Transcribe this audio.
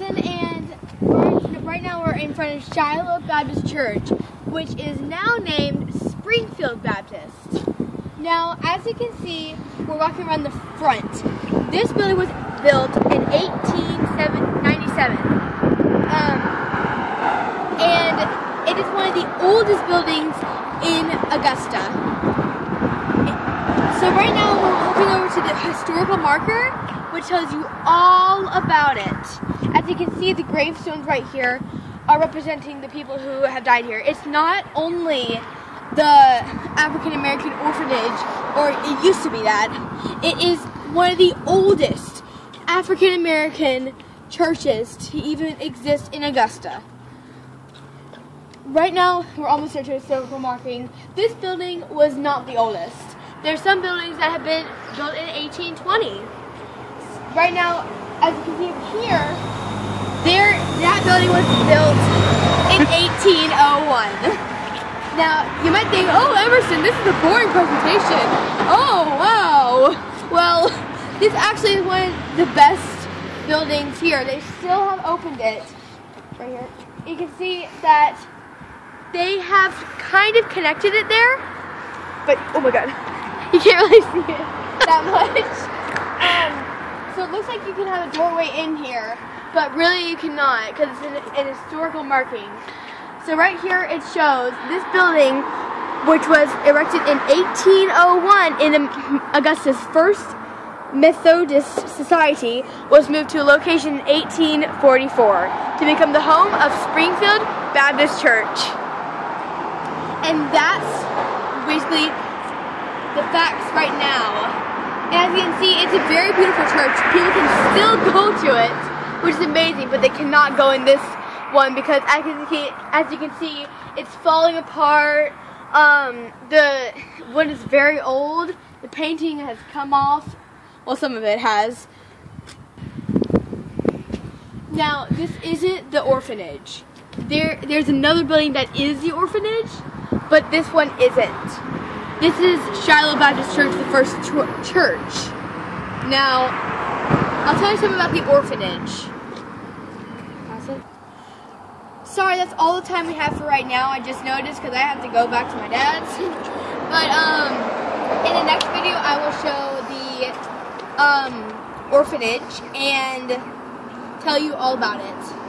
And right now we're in front of Shiloh Baptist Church, which is now named Springfield Baptist. Now, as you can see, we're walking around the front. This building was built in 1897. Um, and it is one of the oldest buildings in Augusta. So right now we're walking over to the historical marker, which tells you all about it. As you can see, the gravestones right here are representing the people who have died here. It's not only the African American orphanage, or it used to be that. It is one of the oldest African American churches to even exist in Augusta. Right now, we're almost there to historical marking. This building was not the oldest. There's some buildings that have been built in 1820. Right now, as you can see here, there that building was built in 1801. Now, you might think, oh, Emerson, this is a boring presentation. Oh, wow. Well, this actually is one of the best buildings here. They still have opened it. Right here. You can see that they have kind of connected it there. But, oh my god. You can't really see it that much. So it looks like you can have a doorway in here, but really you cannot because it's an, an historical marking. So right here it shows this building, which was erected in 1801 in Augusta's first Methodist Society, was moved to a location in 1844 to become the home of Springfield Baptist Church. And that's basically the facts right now. And as you can see, it's a very beautiful church. People can still go to it, which is amazing, but they cannot go in this one because as you can, as you can see, it's falling apart. Um, the wood is very old. The painting has come off. Well, some of it has. Now, this isn't the orphanage. There, there's another building that is the orphanage, but this one isn't. This is Shiloh Baptist Church, the first ch church. Now, I'll tell you something about the orphanage. Sorry, that's all the time we have for right now. I just noticed because I have to go back to my dad's. but um, in the next video, I will show the um, orphanage and tell you all about it.